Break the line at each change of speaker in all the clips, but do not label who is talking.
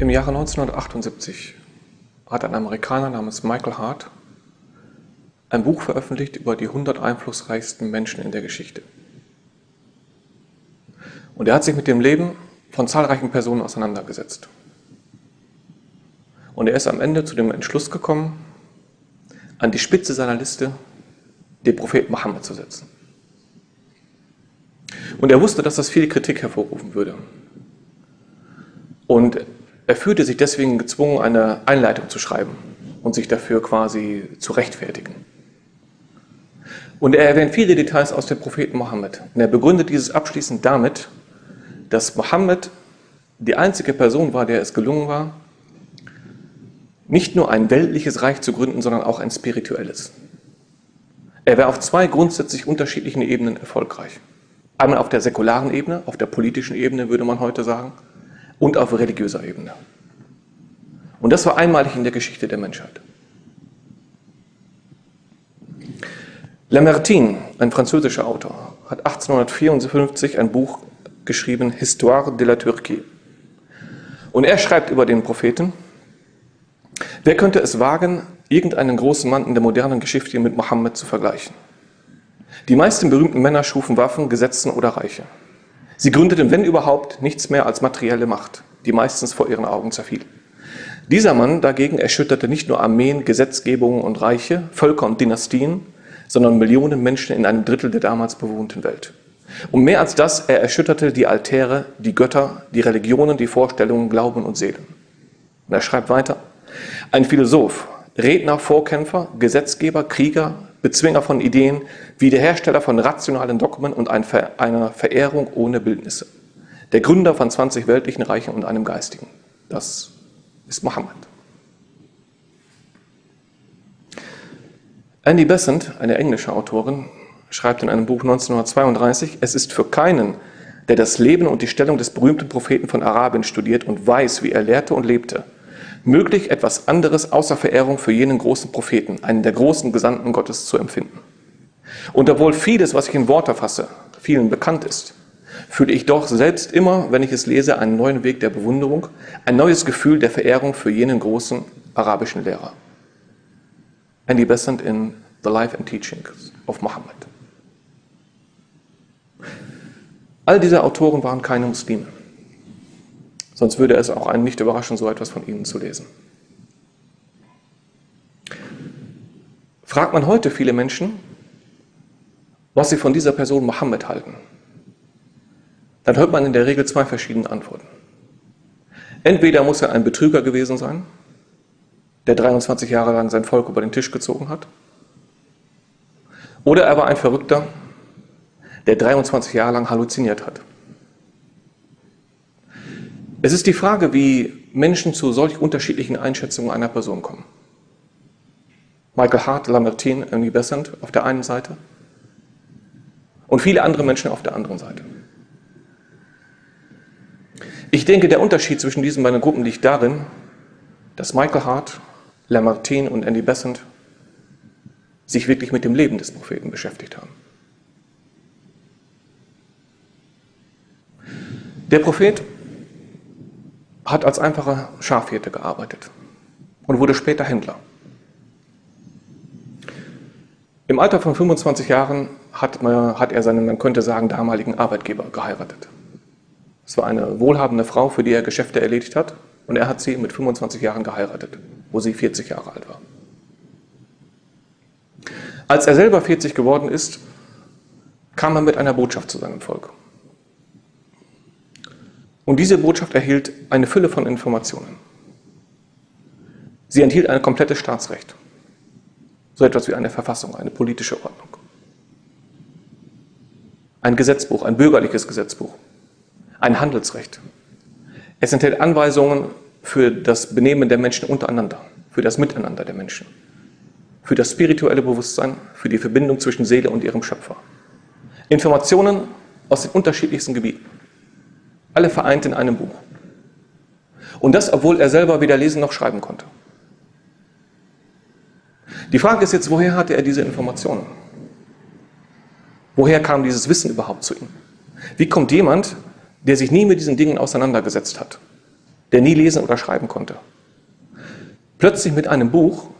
Im Jahre 1978 hat ein Amerikaner namens Michael Hart ein Buch veröffentlicht über die 100 einflussreichsten Menschen in der Geschichte. Und er hat sich mit dem Leben von zahlreichen Personen auseinandergesetzt. Und er ist am Ende zu dem Entschluss gekommen, an die Spitze seiner Liste den Propheten Mohammed zu setzen. Und er wusste, dass das viel Kritik hervorrufen würde. Und er fühlte sich deswegen gezwungen, eine Einleitung zu schreiben und sich dafür quasi zu rechtfertigen. Und er erwähnt viele Details aus dem Propheten Mohammed. Und er begründet dieses abschließend damit, dass Mohammed die einzige Person war, der es gelungen war, nicht nur ein weltliches Reich zu gründen, sondern auch ein spirituelles. Er war auf zwei grundsätzlich unterschiedlichen Ebenen erfolgreich. Einmal auf der säkularen Ebene, auf der politischen Ebene würde man heute sagen, und auf religiöser Ebene. Und das war einmalig in der Geschichte der Menschheit. Lamartine, ein französischer Autor, hat 1854 ein Buch geschrieben, Histoire de la Turquie. Und er schreibt über den Propheten, wer könnte es wagen, irgendeinen großen Mann in der modernen Geschichte mit Mohammed zu vergleichen? Die meisten berühmten Männer schufen Waffen, Gesetzen oder Reiche. Sie gründeten, wenn überhaupt, nichts mehr als materielle Macht, die meistens vor ihren Augen zerfiel. Dieser Mann dagegen erschütterte nicht nur Armeen, Gesetzgebungen und Reiche, Völker und Dynastien, sondern Millionen Menschen in einem Drittel der damals bewohnten Welt. Und mehr als das, er erschütterte die Altäre, die Götter, die Religionen, die Vorstellungen, Glauben und Seelen. Und er schreibt weiter, ein Philosoph, Redner, Vorkämpfer, Gesetzgeber, Krieger, Bezwinger von Ideen, Wiederhersteller von rationalen Dogmen und einer Verehrung ohne Bildnisse. Der Gründer von 20 weltlichen Reichen und einem geistigen. Das ist Mohammed. Andy Besant, eine englische Autorin, schreibt in einem Buch 1932, es ist für keinen, der das Leben und die Stellung des berühmten Propheten von Arabien studiert und weiß, wie er lehrte und lebte, möglich, etwas anderes außer Verehrung für jenen großen Propheten, einen der großen Gesandten Gottes, zu empfinden. Und obwohl vieles, was ich in Worte fasse, vielen bekannt ist, fühle ich doch selbst immer, wenn ich es lese, einen neuen Weg der Bewunderung, ein neues Gefühl der Verehrung für jenen großen arabischen Lehrer. Andy Besant in The Life and Teachings of Muhammad. All diese Autoren waren keine Muslime. Sonst würde es auch einen nicht überraschen, so etwas von ihnen zu lesen. Fragt man heute viele Menschen, was sie von dieser Person Mohammed halten, dann hört man in der Regel zwei verschiedene Antworten. Entweder muss er ein Betrüger gewesen sein, der 23 Jahre lang sein Volk über den Tisch gezogen hat, oder er war ein Verrückter, der 23 Jahre lang halluziniert hat. Es ist die Frage, wie Menschen zu solch unterschiedlichen Einschätzungen einer Person kommen. Michael Hart, Lamartine, Ernie Besant auf der einen Seite und viele andere Menschen auf der anderen Seite. Ich denke, der Unterschied zwischen diesen beiden Gruppen liegt darin, dass Michael Hart, Lamartine und Andy Besant sich wirklich mit dem Leben des Propheten beschäftigt haben. Der Prophet hat als einfacher Schafhirte gearbeitet und wurde später Händler. Im Alter von 25 Jahren hat, hat er seinen, man könnte sagen, damaligen Arbeitgeber geheiratet. Es war eine wohlhabende Frau, für die er Geschäfte erledigt hat, und er hat sie mit 25 Jahren geheiratet, wo sie 40 Jahre alt war. Als er selber 40 geworden ist, kam er mit einer Botschaft zu seinem Volk. Und diese Botschaft erhielt eine Fülle von Informationen. Sie enthielt ein komplettes Staatsrecht. So etwas wie eine Verfassung, eine politische Ordnung. Ein Gesetzbuch, ein bürgerliches Gesetzbuch. Ein Handelsrecht. Es enthält Anweisungen für das Benehmen der Menschen untereinander, für das Miteinander der Menschen, für das spirituelle Bewusstsein, für die Verbindung zwischen Seele und ihrem Schöpfer. Informationen aus den unterschiedlichsten Gebieten. Alle vereint in einem Buch. Und das, obwohl er selber weder lesen noch schreiben konnte. Die Frage ist jetzt, woher hatte er diese Informationen? Woher kam dieses Wissen überhaupt zu ihm? Wie kommt jemand, der sich nie mit diesen Dingen auseinandergesetzt hat, der nie lesen oder schreiben konnte, plötzlich mit einem Buch,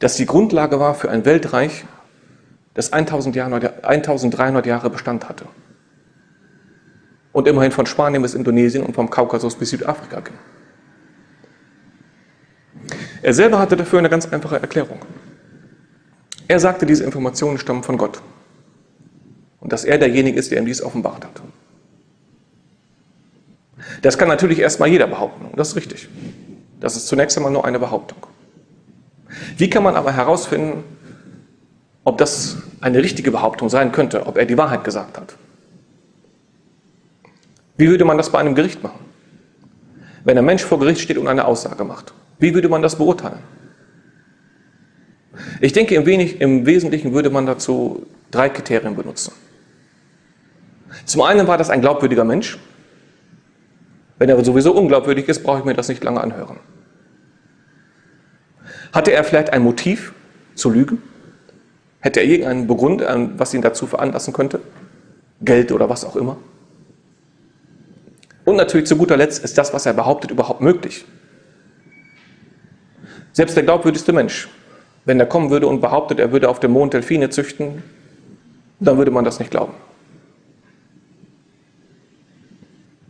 das die Grundlage war für ein Weltreich, das 1300 Jahre Bestand hatte. Und immerhin von Spanien bis Indonesien und vom Kaukasus bis Südafrika ging. Er selber hatte dafür eine ganz einfache Erklärung. Er sagte, diese Informationen stammen von Gott. Und dass er derjenige ist, der ihm dies offenbart hat. Das kann natürlich erstmal jeder behaupten. Das ist richtig. Das ist zunächst einmal nur eine Behauptung. Wie kann man aber herausfinden, ob das eine richtige Behauptung sein könnte, ob er die Wahrheit gesagt hat? Wie würde man das bei einem Gericht machen? Wenn ein Mensch vor Gericht steht und eine Aussage macht, wie würde man das beurteilen? Ich denke, im, wenig, im Wesentlichen würde man dazu drei Kriterien benutzen. Zum einen war das ein glaubwürdiger Mensch. Wenn er sowieso unglaubwürdig ist, brauche ich mir das nicht lange anhören. Hatte er vielleicht ein Motiv zu lügen? Hätte er irgendeinen Begrund, was ihn dazu veranlassen könnte? Geld oder was auch immer? Und natürlich zu guter Letzt ist das, was er behauptet, überhaupt möglich. Selbst der glaubwürdigste Mensch, wenn er kommen würde und behauptet, er würde auf dem Mond Delfine züchten, dann würde man das nicht glauben.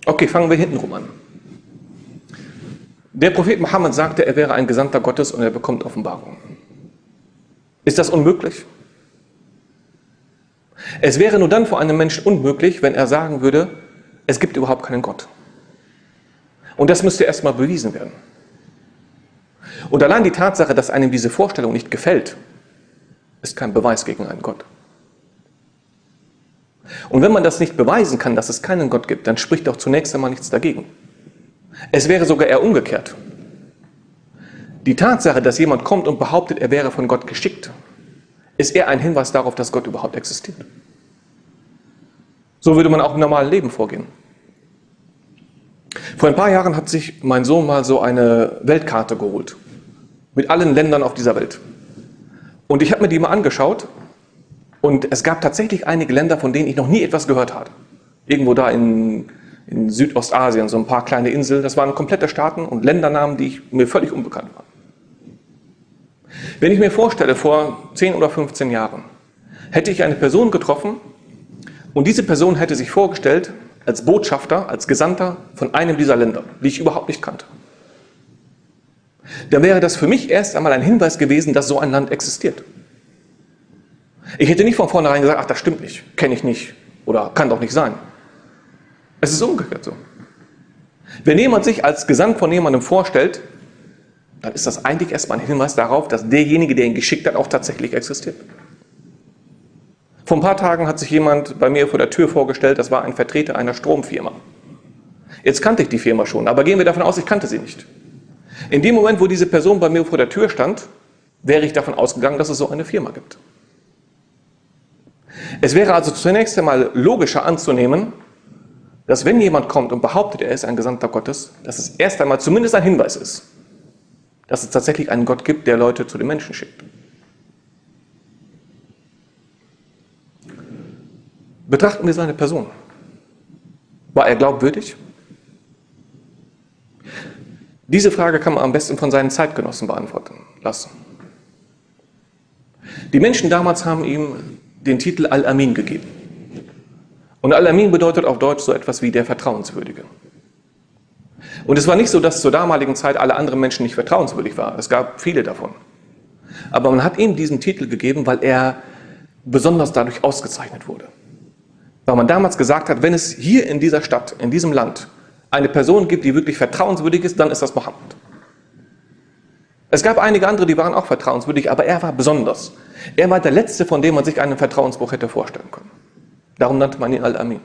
Okay, fangen wir hintenrum an. Der Prophet Mohammed sagte, er wäre ein Gesandter Gottes und er bekommt Offenbarung. Ist das unmöglich? Es wäre nur dann vor einem Menschen unmöglich, wenn er sagen würde, es gibt überhaupt keinen Gott. Und das müsste erstmal bewiesen werden. Und allein die Tatsache, dass einem diese Vorstellung nicht gefällt, ist kein Beweis gegen einen Gott. Und wenn man das nicht beweisen kann, dass es keinen Gott gibt, dann spricht auch zunächst einmal nichts dagegen. Es wäre sogar eher umgekehrt. Die Tatsache, dass jemand kommt und behauptet, er wäre von Gott geschickt, ist eher ein Hinweis darauf, dass Gott überhaupt existiert. So würde man auch im normalen Leben vorgehen. Vor ein paar Jahren hat sich mein Sohn mal so eine Weltkarte geholt. Mit allen Ländern auf dieser Welt. Und ich habe mir die mal angeschaut und es gab tatsächlich einige Länder, von denen ich noch nie etwas gehört hatte. Irgendwo da in, in Südostasien, so ein paar kleine Inseln. Das waren komplette Staaten und Ländernamen, die ich, mir völlig unbekannt waren. Wenn ich mir vorstelle, vor 10 oder 15 Jahren hätte ich eine Person getroffen und diese Person hätte sich vorgestellt als Botschafter, als Gesandter von einem dieser Länder, die ich überhaupt nicht kannte. Dann wäre das für mich erst einmal ein Hinweis gewesen, dass so ein Land existiert. Ich hätte nicht von vornherein gesagt, ach, das stimmt nicht, kenne ich nicht oder kann doch nicht sein. Es ist umgekehrt so. Wenn jemand sich als Gesandt von jemandem vorstellt, dann ist das eigentlich erstmal ein Hinweis darauf, dass derjenige, der ihn geschickt hat, auch tatsächlich existiert. Vor ein paar Tagen hat sich jemand bei mir vor der Tür vorgestellt, das war ein Vertreter einer Stromfirma. Jetzt kannte ich die Firma schon, aber gehen wir davon aus, ich kannte sie nicht. In dem Moment, wo diese Person bei mir vor der Tür stand, wäre ich davon ausgegangen, dass es so eine Firma gibt. Es wäre also zunächst einmal logischer anzunehmen, dass wenn jemand kommt und behauptet, er ist ein Gesandter Gottes, dass es erst einmal zumindest ein Hinweis ist, dass es tatsächlich einen Gott gibt, der Leute zu den Menschen schickt. Betrachten wir seine Person. War er glaubwürdig? Diese Frage kann man am besten von seinen Zeitgenossen beantworten lassen. Die Menschen damals haben ihm den Titel Al-Amin gegeben. Und Al-Amin bedeutet auf Deutsch so etwas wie der Vertrauenswürdige. Und es war nicht so, dass zur damaligen Zeit alle anderen Menschen nicht vertrauenswürdig waren. Es gab viele davon. Aber man hat ihm diesen Titel gegeben, weil er besonders dadurch ausgezeichnet wurde. Weil man damals gesagt hat, wenn es hier in dieser Stadt, in diesem Land, eine Person gibt, die wirklich vertrauenswürdig ist, dann ist das Mohammed. Es gab einige andere, die waren auch vertrauenswürdig, aber er war besonders. Er war der Letzte, von dem man sich einen Vertrauensbruch hätte vorstellen können. Darum nannte man ihn Al-Amin.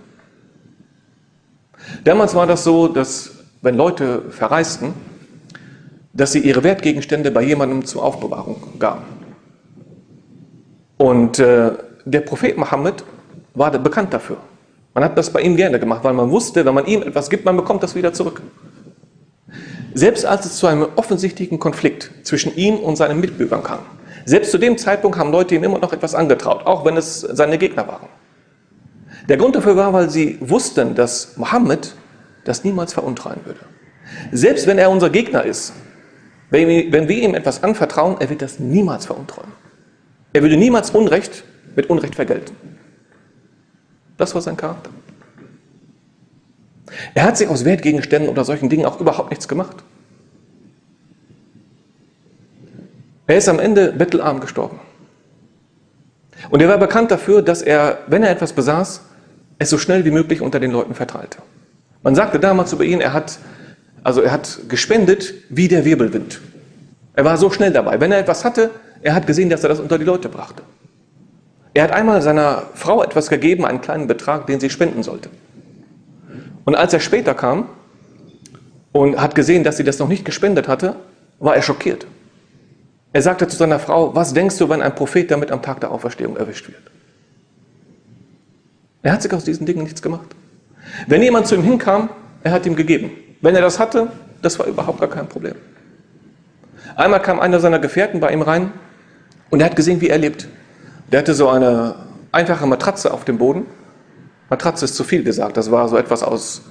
Damals war das so, dass wenn Leute verreisten, dass sie ihre Wertgegenstände bei jemandem zur Aufbewahrung gaben. Und äh, der Prophet Mohammed war bekannt dafür. Man hat das bei ihm gerne gemacht, weil man wusste, wenn man ihm etwas gibt, man bekommt das wieder zurück. Selbst als es zu einem offensichtlichen Konflikt zwischen ihm und seinen Mitbürgern kam, selbst zu dem Zeitpunkt haben Leute ihm immer noch etwas angetraut, auch wenn es seine Gegner waren. Der Grund dafür war, weil sie wussten, dass Mohammed das niemals veruntreuen würde. Selbst wenn er unser Gegner ist, wenn wir ihm etwas anvertrauen, er wird das niemals veruntreuen. Er würde niemals Unrecht mit Unrecht vergelten. Das war sein Charakter. Er hat sich aus Wertgegenständen oder solchen Dingen auch überhaupt nichts gemacht. Er ist am Ende bettelarm gestorben. Und er war bekannt dafür, dass er, wenn er etwas besaß, es so schnell wie möglich unter den Leuten verteilte. Man sagte damals über ihn, er hat, also er hat gespendet wie der Wirbelwind. Er war so schnell dabei. Wenn er etwas hatte, er hat gesehen, dass er das unter die Leute brachte. Er hat einmal seiner Frau etwas gegeben, einen kleinen Betrag, den sie spenden sollte. Und als er später kam und hat gesehen, dass sie das noch nicht gespendet hatte, war er schockiert. Er sagte zu seiner Frau, was denkst du, wenn ein Prophet damit am Tag der Auferstehung erwischt wird? Er hat sich aus diesen Dingen nichts gemacht. Wenn jemand zu ihm hinkam, er hat ihm gegeben. Wenn er das hatte, das war überhaupt gar kein Problem. Einmal kam einer seiner Gefährten bei ihm rein und er hat gesehen, wie er lebt. Der hatte so eine einfache Matratze auf dem Boden. Matratze ist zu viel gesagt, das war so etwas aus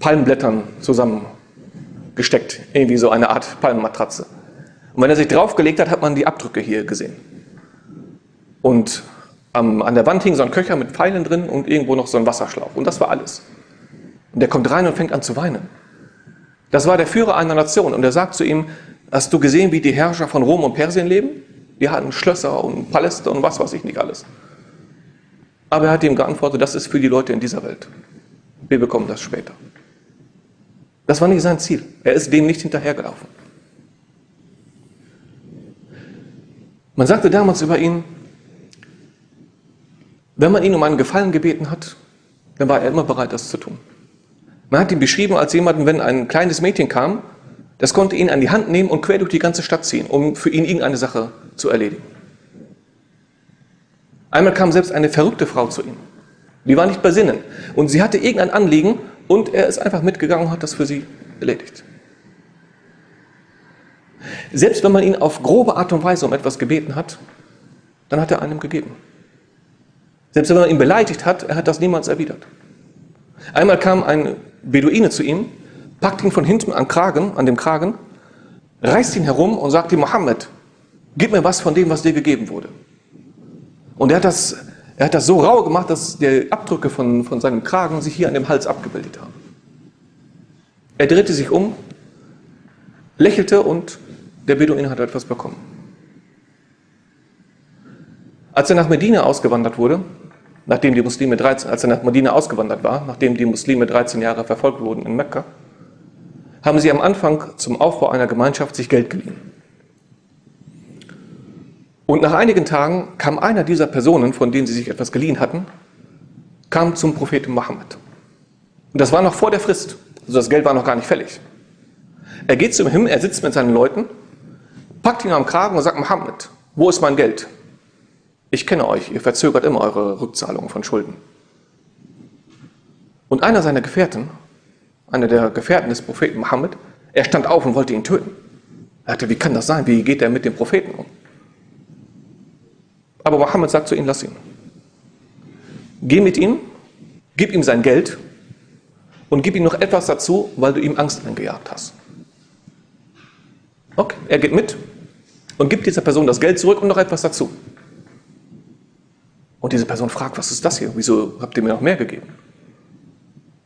Palmblättern zusammengesteckt, irgendwie so eine Art Palmmatratze. Und wenn er sich draufgelegt hat, hat man die Abdrücke hier gesehen. Und ähm, an der Wand hing so ein Köcher mit Pfeilen drin und irgendwo noch so ein Wasserschlauch. Und das war alles. Und der kommt rein und fängt an zu weinen. Das war der Führer einer Nation und er sagt zu ihm, hast du gesehen, wie die Herrscher von Rom und Persien leben? Die hatten Schlösser und Paläste und was weiß ich nicht alles. Aber er hat ihm geantwortet, das ist für die Leute in dieser Welt. Wir bekommen das später. Das war nicht sein Ziel. Er ist dem nicht hinterhergelaufen. Man sagte damals über ihn, wenn man ihn um einen Gefallen gebeten hat, dann war er immer bereit, das zu tun. Man hat ihn beschrieben als jemanden, wenn ein kleines Mädchen kam, das konnte ihn an die Hand nehmen und quer durch die ganze Stadt ziehen, um für ihn irgendeine Sache zu erledigen. Einmal kam selbst eine verrückte Frau zu ihm. Die war nicht bei Sinnen. Und sie hatte irgendein Anliegen und er ist einfach mitgegangen und hat das für sie erledigt. Selbst wenn man ihn auf grobe Art und Weise um etwas gebeten hat, dann hat er einem gegeben. Selbst wenn man ihn beleidigt hat, er hat das niemals erwidert. Einmal kam ein Beduine zu ihm, packt ihn von hinten an, Kragen, an dem Kragen, reißt ihn herum und sagt ihm, Mohammed, gib mir was von dem, was dir gegeben wurde. Und er hat das, er hat das so rau gemacht, dass die Abdrücke von, von seinem Kragen sich hier an dem Hals abgebildet haben. Er drehte sich um, lächelte und der Beduin hat etwas bekommen. Als er nach Medina ausgewandert wurde, nachdem die Muslime 13, als er nach Medina ausgewandert war, nachdem die Muslime 13 Jahre verfolgt wurden in Mekka, haben sie am Anfang zum Aufbau einer Gemeinschaft sich Geld geliehen. Und nach einigen Tagen kam einer dieser Personen, von denen sie sich etwas geliehen hatten, kam zum Propheten Mohammed. Und das war noch vor der Frist, also das Geld war noch gar nicht fällig. Er geht zum Himmel, er sitzt mit seinen Leuten, packt ihn am Kragen und sagt, Mohammed, wo ist mein Geld? Ich kenne euch, ihr verzögert immer eure Rückzahlung von Schulden. Und einer seiner Gefährten, einer der Gefährten des Propheten Mohammed, er stand auf und wollte ihn töten. Er hatte, wie kann das sein? Wie geht er mit dem Propheten um? Aber Mohammed sagt zu ihm, lass ihn. Geh mit ihm, gib ihm sein Geld und gib ihm noch etwas dazu, weil du ihm Angst eingejagt hast. Okay, er geht mit und gibt dieser Person das Geld zurück und noch etwas dazu. Und diese Person fragt, was ist das hier? Wieso habt ihr mir noch mehr gegeben?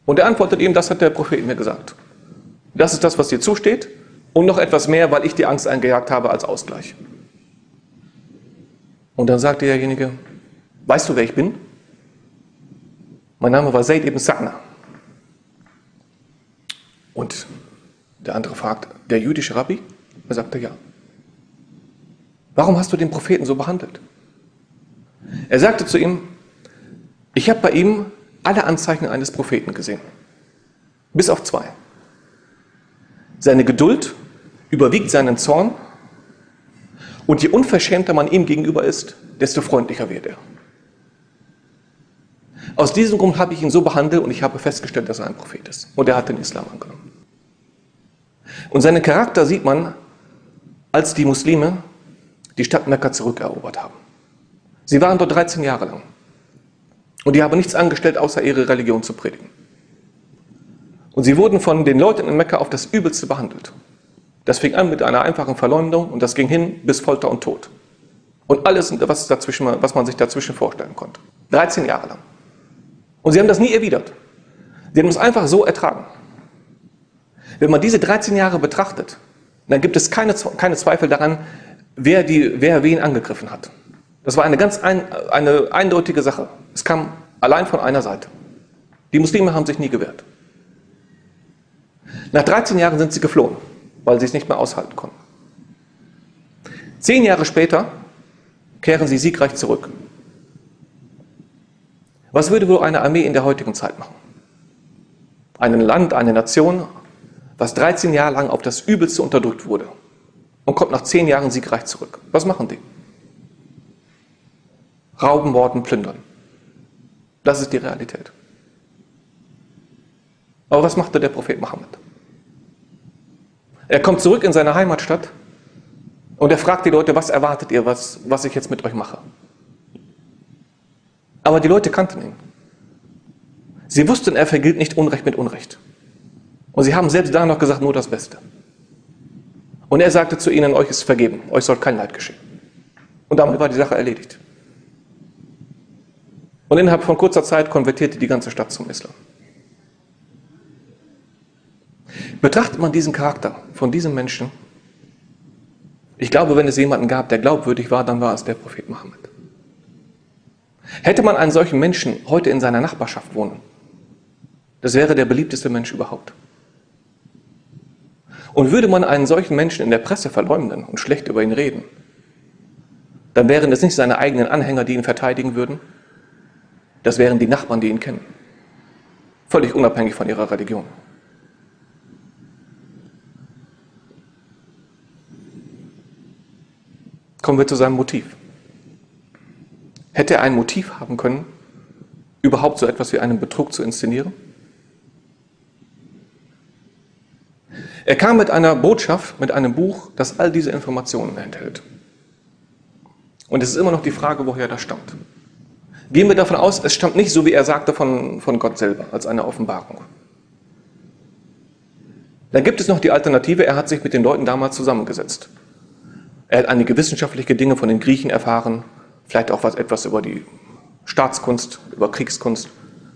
Und er antwortet ihm, das hat der Prophet mir gesagt. Das ist das, was dir zusteht und noch etwas mehr, weil ich dir Angst eingejagt habe als Ausgleich. Und dann sagte derjenige, weißt du, wer ich bin? Mein Name war Zaid ibn Sa'na. Und der andere fragt, der jüdische Rabbi? Er sagte, ja. Warum hast du den Propheten so behandelt? Er sagte zu ihm, ich habe bei ihm alle Anzeichen eines Propheten gesehen. Bis auf zwei. Seine Geduld überwiegt seinen Zorn und je unverschämter man ihm gegenüber ist, desto freundlicher wird er. Aus diesem Grund habe ich ihn so behandelt und ich habe festgestellt, dass er ein Prophet ist. Und er hat den Islam angenommen. Und seinen Charakter sieht man, als die Muslime die Stadt Mekka zurückerobert haben. Sie waren dort 13 Jahre lang. Und die haben nichts angestellt, außer ihre Religion zu predigen. Und sie wurden von den Leuten in Mekka auf das Übelste behandelt. Das fing an mit einer einfachen Verleumdung und das ging hin bis Folter und Tod. Und alles, was, dazwischen, was man sich dazwischen vorstellen konnte. 13 Jahre lang. Und sie haben das nie erwidert. Sie haben es einfach so ertragen. Wenn man diese 13 Jahre betrachtet, dann gibt es keine, keine Zweifel daran, wer, die, wer wen angegriffen hat. Das war eine ganz ein, eine eindeutige Sache. Es kam allein von einer Seite. Die Muslime haben sich nie gewehrt. Nach 13 Jahren sind sie geflohen, weil sie es nicht mehr aushalten konnten. Zehn Jahre später kehren sie siegreich zurück. Was würde wohl eine Armee in der heutigen Zeit machen? Ein Land, eine Nation, was 13 Jahre lang auf das Übelste unterdrückt wurde und kommt nach zehn Jahren siegreich zurück. Was machen die? Rauben, morden, plündern. Das ist die Realität. Aber was machte der Prophet Mohammed? Er kommt zurück in seine Heimatstadt und er fragt die Leute, was erwartet ihr, was, was ich jetzt mit euch mache? Aber die Leute kannten ihn. Sie wussten, er vergilt nicht Unrecht mit Unrecht. Und sie haben selbst da noch gesagt, nur das Beste. Und er sagte zu ihnen, euch ist vergeben, euch soll kein Leid geschehen. Und damit war die Sache erledigt. Und innerhalb von kurzer Zeit konvertierte die ganze Stadt zum Islam. Betrachtet man diesen Charakter von diesem Menschen, ich glaube, wenn es jemanden gab, der glaubwürdig war, dann war es der Prophet Mohammed. Hätte man einen solchen Menschen heute in seiner Nachbarschaft wohnen, das wäre der beliebteste Mensch überhaupt. Und würde man einen solchen Menschen in der Presse verleumden und schlecht über ihn reden, dann wären es nicht seine eigenen Anhänger, die ihn verteidigen würden, das wären die Nachbarn, die ihn kennen. Völlig unabhängig von ihrer Religion. Kommen wir zu seinem Motiv. Hätte er ein Motiv haben können, überhaupt so etwas wie einen Betrug zu inszenieren? Er kam mit einer Botschaft, mit einem Buch, das all diese Informationen enthält. Und es ist immer noch die Frage, woher das stammt. Gehen wir davon aus, es stammt nicht so, wie er sagte, von, von Gott selber, als eine Offenbarung. Dann gibt es noch die Alternative, er hat sich mit den Leuten damals zusammengesetzt. Er hat einige wissenschaftliche Dinge von den Griechen erfahren, vielleicht auch was, etwas über die Staatskunst, über Kriegskunst,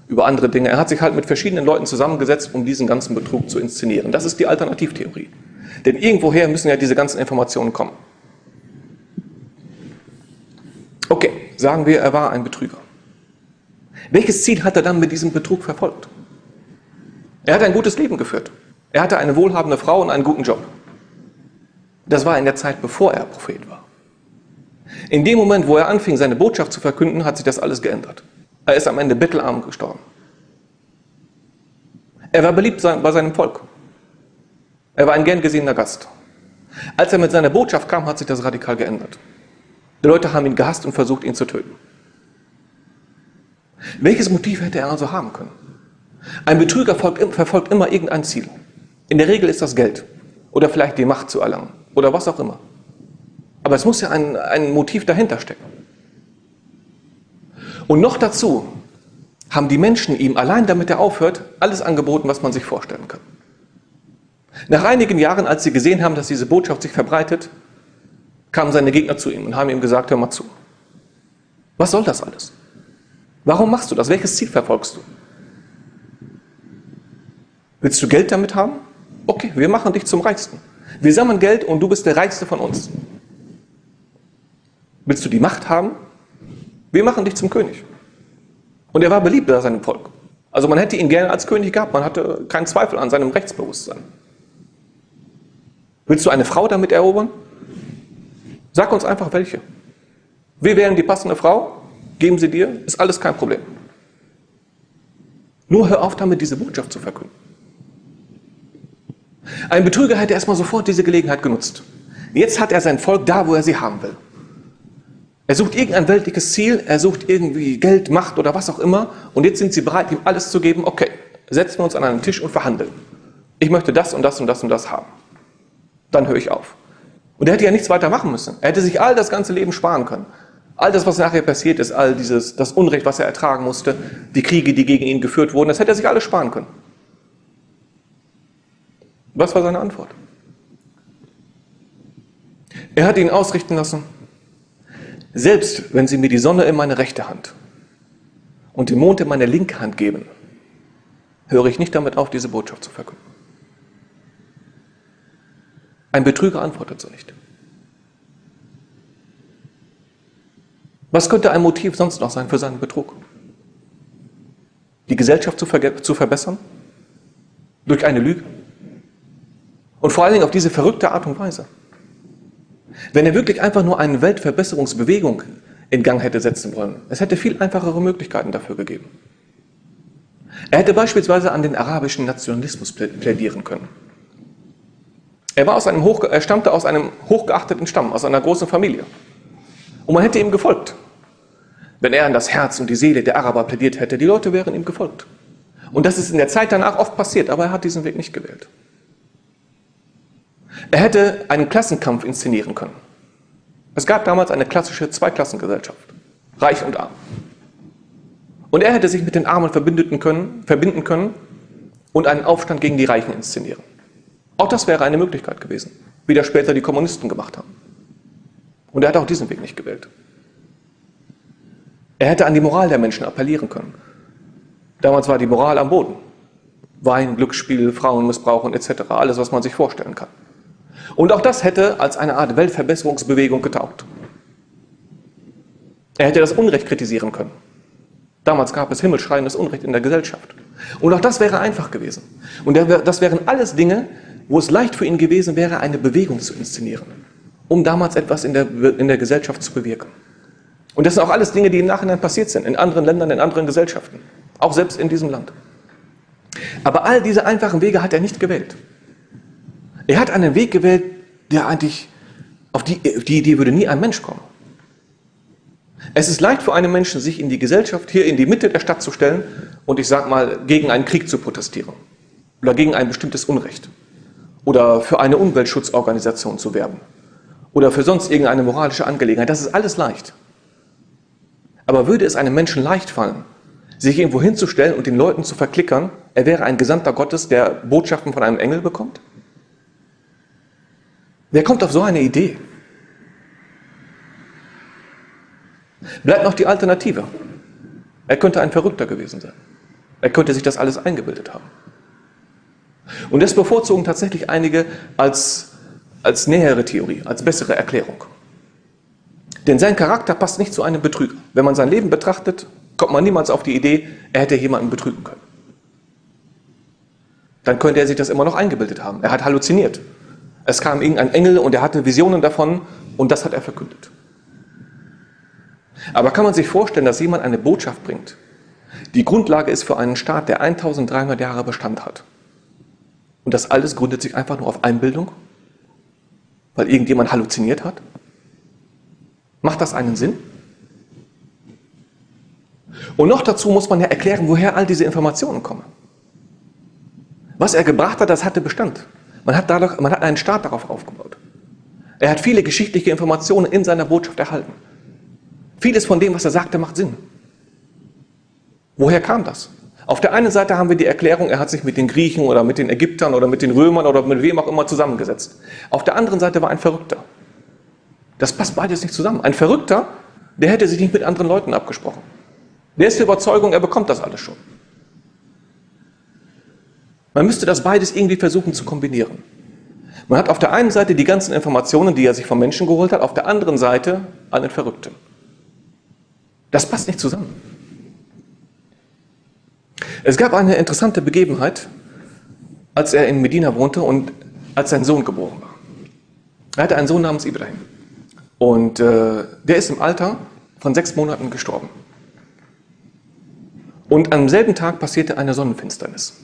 über andere Dinge. Er hat sich halt mit verschiedenen Leuten zusammengesetzt, um diesen ganzen Betrug zu inszenieren. Das ist die Alternativtheorie. Denn irgendwoher müssen ja diese ganzen Informationen kommen. Okay, sagen wir, er war ein Betrüger. Welches Ziel hat er dann mit diesem Betrug verfolgt? Er hat ein gutes Leben geführt. Er hatte eine wohlhabende Frau und einen guten Job. Das war in der Zeit, bevor er Prophet war. In dem Moment, wo er anfing, seine Botschaft zu verkünden, hat sich das alles geändert. Er ist am Ende bettelarm gestorben. Er war beliebt bei seinem Volk. Er war ein gern gesehener Gast. Als er mit seiner Botschaft kam, hat sich das radikal geändert. Die Leute haben ihn gehasst und versucht, ihn zu töten. Welches Motiv hätte er also haben können? Ein Betrüger verfolgt immer irgendein Ziel. In der Regel ist das Geld oder vielleicht die Macht zu erlangen oder was auch immer. Aber es muss ja ein, ein Motiv dahinter stecken. Und noch dazu haben die Menschen ihm allein damit er aufhört, alles angeboten, was man sich vorstellen kann. Nach einigen Jahren, als sie gesehen haben, dass diese Botschaft sich verbreitet, kamen seine Gegner zu ihm und haben ihm gesagt, hör mal zu. Was soll das alles? Warum machst du das? Welches Ziel verfolgst du? Willst du Geld damit haben? Okay, wir machen dich zum Reichsten. Wir sammeln Geld und du bist der Reichste von uns. Willst du die Macht haben? Wir machen dich zum König. Und er war beliebt bei seinem Volk. Also man hätte ihn gerne als König gehabt, man hatte keinen Zweifel an seinem Rechtsbewusstsein. Willst du eine Frau damit erobern? Sag uns einfach welche. Wir wählen die passende Frau, geben sie dir, ist alles kein Problem. Nur hör auf damit, diese Botschaft zu verkünden. Ein Betrüger hätte erstmal sofort diese Gelegenheit genutzt. Jetzt hat er sein Volk da, wo er sie haben will. Er sucht irgendein weltliches Ziel, er sucht irgendwie Geld, Macht oder was auch immer und jetzt sind sie bereit, ihm alles zu geben. Okay, setzen wir uns an einen Tisch und verhandeln. Ich möchte das und das und das und das haben. Dann höre ich auf. Und er hätte ja nichts weiter machen müssen. Er hätte sich all das ganze Leben sparen können. All das, was nachher passiert ist, all dieses, das Unrecht, was er ertragen musste, die Kriege, die gegen ihn geführt wurden, das hätte er sich alles sparen können. Was war seine Antwort? Er hat ihn ausrichten lassen, selbst wenn sie mir die Sonne in meine rechte Hand und den Mond in meine linke Hand geben, höre ich nicht damit auf, diese Botschaft zu verkünden. Ein Betrüger antwortet so nicht. Was könnte ein Motiv sonst noch sein für seinen Betrug? Die Gesellschaft zu, zu verbessern? Durch eine Lüge? Und vor allen Dingen auf diese verrückte Art und Weise. Wenn er wirklich einfach nur eine Weltverbesserungsbewegung in Gang hätte setzen wollen, es hätte viel einfachere Möglichkeiten dafür gegeben. Er hätte beispielsweise an den arabischen Nationalismus plädieren können. Er, war aus einem hoch, er stammte aus einem hochgeachteten Stamm, aus einer großen Familie. Und man hätte ihm gefolgt. Wenn er an das Herz und die Seele der Araber plädiert hätte, die Leute wären ihm gefolgt. Und das ist in der Zeit danach oft passiert, aber er hat diesen Weg nicht gewählt. Er hätte einen Klassenkampf inszenieren können. Es gab damals eine klassische Zweiklassengesellschaft, reich und arm. Und er hätte sich mit den Armen verbinden können, verbinden können und einen Aufstand gegen die Reichen inszenieren. Auch das wäre eine Möglichkeit gewesen, wie das später die Kommunisten gemacht haben. Und er hat auch diesen Weg nicht gewählt. Er hätte an die Moral der Menschen appellieren können. Damals war die Moral am Boden. Wein, Glücksspiel, Frauenmissbrauch und etc. Alles, was man sich vorstellen kann. Und auch das hätte als eine Art Weltverbesserungsbewegung getaugt. Er hätte das Unrecht kritisieren können. Damals gab es himmelschreiendes Unrecht in der Gesellschaft. Und auch das wäre einfach gewesen. Und das wären alles Dinge, wo es leicht für ihn gewesen wäre, eine Bewegung zu inszenieren, um damals etwas in der, in der Gesellschaft zu bewirken. Und das sind auch alles Dinge, die im Nachhinein passiert sind, in anderen Ländern, in anderen Gesellschaften, auch selbst in diesem Land. Aber all diese einfachen Wege hat er nicht gewählt. Er hat einen Weg gewählt, der eigentlich, auf die, auf die Idee würde nie ein Mensch kommen. Es ist leicht für einen Menschen, sich in die Gesellschaft, hier in die Mitte der Stadt zu stellen und ich sage mal, gegen einen Krieg zu protestieren oder gegen ein bestimmtes Unrecht oder für eine Umweltschutzorganisation zu werben oder für sonst irgendeine moralische Angelegenheit. Das ist alles leicht. Aber würde es einem Menschen leicht fallen, sich irgendwo hinzustellen und den Leuten zu verklickern, er wäre ein Gesandter Gottes, der Botschaften von einem Engel bekommt? Wer kommt auf so eine Idee? Bleibt noch die Alternative. Er könnte ein Verrückter gewesen sein. Er könnte sich das alles eingebildet haben. Und das bevorzugen tatsächlich einige als, als nähere Theorie, als bessere Erklärung. Denn sein Charakter passt nicht zu einem Betrüger. Wenn man sein Leben betrachtet, kommt man niemals auf die Idee, er hätte jemanden betrügen können. Dann könnte er sich das immer noch eingebildet haben. Er hat halluziniert. Es kam irgendein Engel und er hatte Visionen davon und das hat er verkündet. Aber kann man sich vorstellen, dass jemand eine Botschaft bringt, die Grundlage ist für einen Staat, der 1300 Jahre Bestand hat? Und das alles gründet sich einfach nur auf Einbildung? Weil irgendjemand halluziniert hat? Macht das einen Sinn? Und noch dazu muss man ja erklären, woher all diese Informationen kommen. Was er gebracht hat, das hatte Bestand. Man hat, dadurch, man hat einen Staat darauf aufgebaut. Er hat viele geschichtliche Informationen in seiner Botschaft erhalten. Vieles von dem, was er sagte, macht Sinn. Woher kam das? Auf der einen Seite haben wir die Erklärung, er hat sich mit den Griechen oder mit den Ägyptern oder mit den Römern oder mit wem auch immer zusammengesetzt. Auf der anderen Seite war ein Verrückter. Das passt beides nicht zusammen. Ein Verrückter, der hätte sich nicht mit anderen Leuten abgesprochen. Der ist der Überzeugung, er bekommt das alles schon. Man müsste das beides irgendwie versuchen zu kombinieren. Man hat auf der einen Seite die ganzen Informationen, die er sich vom Menschen geholt hat, auf der anderen Seite einen Verrückten. Das passt nicht zusammen. Es gab eine interessante Begebenheit, als er in Medina wohnte und als sein Sohn geboren war. Er hatte einen Sohn namens Ibrahim. Und äh, der ist im Alter von sechs Monaten gestorben. Und am selben Tag passierte eine Sonnenfinsternis.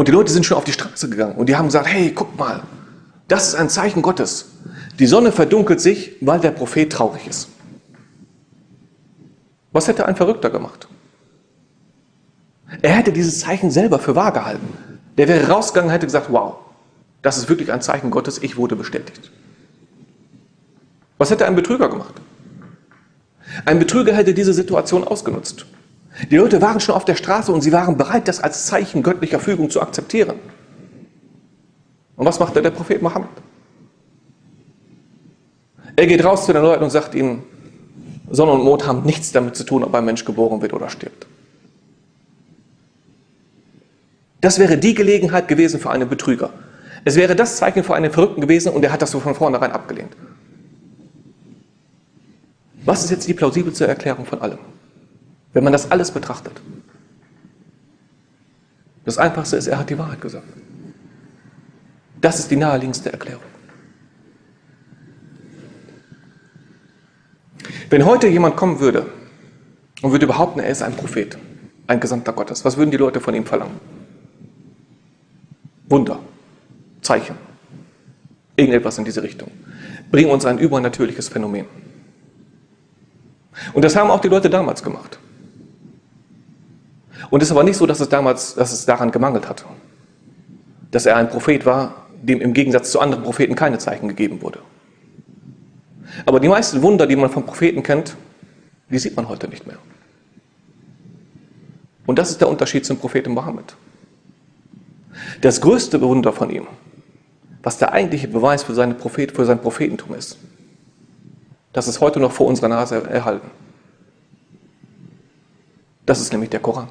Und die Leute sind schon auf die Straße gegangen und die haben gesagt, hey, guck mal, das ist ein Zeichen Gottes. Die Sonne verdunkelt sich, weil der Prophet traurig ist. Was hätte ein Verrückter gemacht? Er hätte dieses Zeichen selber für wahr gehalten. Der wäre rausgegangen und hätte gesagt, wow, das ist wirklich ein Zeichen Gottes, ich wurde bestätigt. Was hätte ein Betrüger gemacht? Ein Betrüger hätte diese Situation ausgenutzt. Die Leute waren schon auf der Straße und sie waren bereit, das als Zeichen göttlicher Fügung zu akzeptieren. Und was macht der, Prophet Mohammed? Er geht raus zu den Leuten und sagt ihnen, Sonne und Mond haben nichts damit zu tun, ob ein Mensch geboren wird oder stirbt. Das wäre die Gelegenheit gewesen für einen Betrüger. Es wäre das Zeichen für einen Verrückten gewesen und er hat das so von vornherein abgelehnt. Was ist jetzt die plausibelste Erklärung von allem? Wenn man das alles betrachtet. Das Einfachste ist, er hat die Wahrheit gesagt. Das ist die naheliegendste Erklärung. Wenn heute jemand kommen würde und würde behaupten, er ist ein Prophet, ein Gesandter Gottes, was würden die Leute von ihm verlangen? Wunder, Zeichen, irgendetwas in diese Richtung. Bring uns ein übernatürliches Phänomen. Und das haben auch die Leute damals gemacht. Und es ist aber nicht so, dass es damals, dass es daran gemangelt hat. Dass er ein Prophet war, dem im Gegensatz zu anderen Propheten keine Zeichen gegeben wurde. Aber die meisten Wunder, die man von Propheten kennt, die sieht man heute nicht mehr. Und das ist der Unterschied zum Propheten Mohammed. Das größte Wunder von ihm, was der eigentliche Beweis für, seine Prophet, für sein Prophetentum ist, das ist heute noch vor unserer Nase erhalten. Das ist nämlich der Koran.